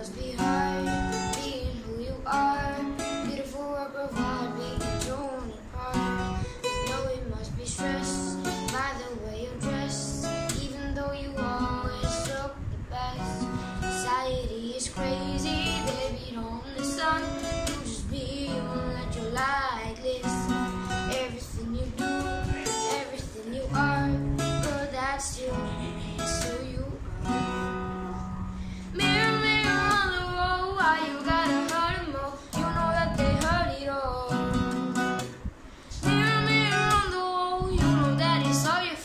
must be hard being who you are. Beautiful work of art, being torn apart. No, it must be stressed by the way you dress, even though you always look the best. Society is crazy, baby, don't listen.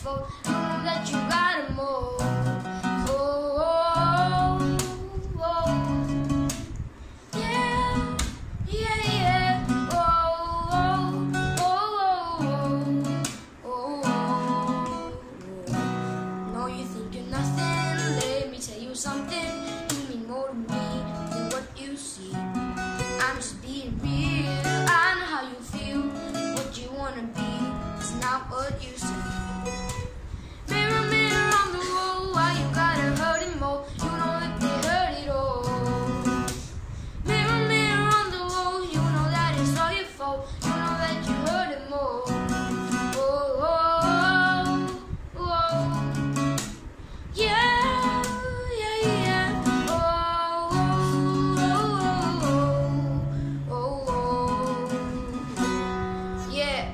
That you got all. Oh, oh, oh. Yeah, yeah, yeah. Oh, oh, oh, oh, oh, oh, oh. No, you think you're nothing. Let me tell you something.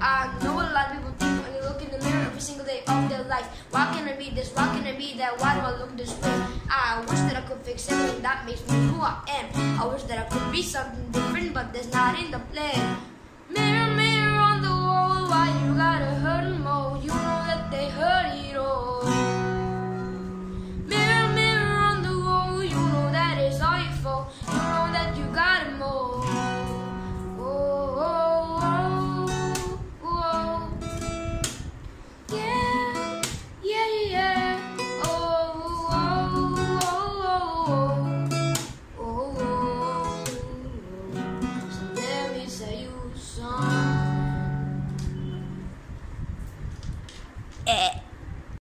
I know a lot of people think when they look in the mirror every single day of their life. Why can't I be this? Why can't I be that? Why do I look this way? I wish that I could fix everything that makes me who I am. I wish that I could be something different, but there's not in the plan. Mirror, Eh.